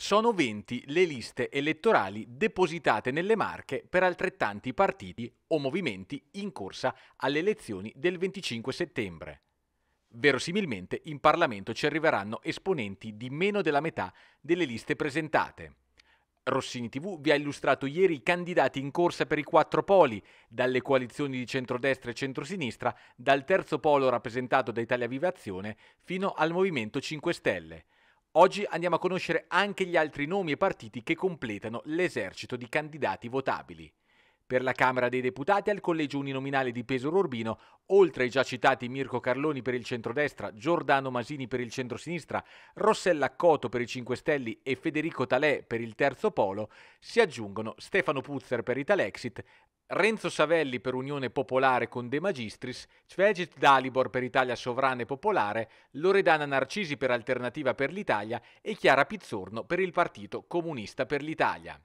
Sono 20 le liste elettorali depositate nelle Marche per altrettanti partiti o movimenti in corsa alle elezioni del 25 settembre. Verosimilmente in Parlamento ci arriveranno esponenti di meno della metà delle liste presentate. Rossini TV vi ha illustrato ieri i candidati in corsa per i quattro poli, dalle coalizioni di centrodestra e centrosinistra, dal terzo polo rappresentato da Italia Viva Azione fino al Movimento 5 Stelle. Oggi andiamo a conoscere anche gli altri nomi e partiti che completano l'esercito di candidati votabili. Per la Camera dei Deputati al collegio uninominale di Pesaro Urbino, oltre ai già citati Mirko Carloni per il centrodestra, Giordano Masini per il centrosinistra, Rossella Accoto per i 5 Stelle e Federico Talè per il terzo polo, si aggiungono Stefano Puzzer per Italexit, Renzo Savelli per Unione Popolare con De Magistris, Cvegit Dalibor per Italia Sovrana e Popolare, Loredana Narcisi per Alternativa per l'Italia e Chiara Pizzorno per il Partito Comunista per l'Italia.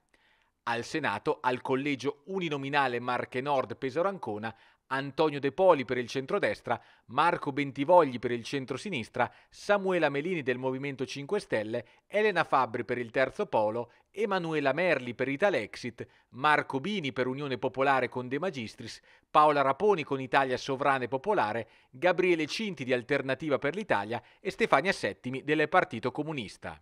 Al Senato, al collegio uninominale Marche Nord Pesaro Ancona, Antonio De Poli per il centrodestra, Marco Bentivogli per il centrosinistra, Samuela Melini del Movimento 5 Stelle, Elena Fabbri per il terzo polo, Emanuela Merli per Italexit, Marco Bini per Unione Popolare con De Magistris, Paola Raponi con Italia Sovrana e Popolare, Gabriele Cinti di Alternativa per l'Italia e Stefania Settimi del Partito Comunista.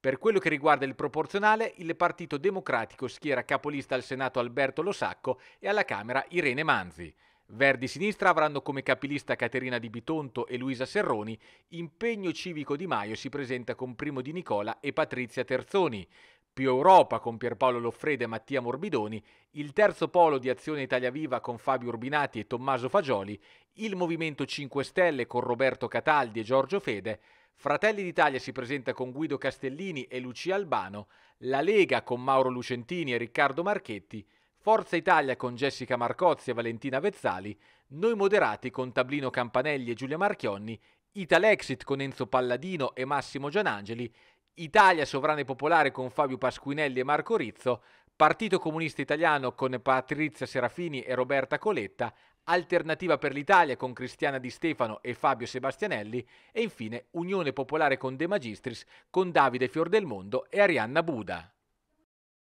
Per quello che riguarda il proporzionale, il Partito Democratico schiera capolista al Senato Alberto Losacco e alla Camera Irene Manzi. Verdi Sinistra avranno come capilista Caterina Di Bitonto e Luisa Serroni, Impegno Civico Di Maio si presenta con Primo Di Nicola e Patrizia Terzoni, più Europa con Pierpaolo Loffrede e Mattia Morbidoni, il terzo polo di Azione Italia Viva con Fabio Urbinati e Tommaso Fagioli, il Movimento 5 Stelle con Roberto Cataldi e Giorgio Fede, Fratelli d'Italia si presenta con Guido Castellini e Lucia Albano, la Lega con Mauro Lucentini e Riccardo Marchetti, Forza Italia con Jessica Marcozzi e Valentina Vezzali, Noi Moderati con Tablino Campanelli e Giulia Marchionni, Italexit con Enzo Palladino e Massimo Gianangeli, Italia Sovrana e Popolare con Fabio Pasquinelli e Marco Rizzo, Partito Comunista Italiano con Patrizia Serafini e Roberta Coletta, Alternativa per l'Italia con Cristiana Di Stefano e Fabio Sebastianelli e infine Unione Popolare con De Magistris con Davide Fiordelmondo e Arianna Buda.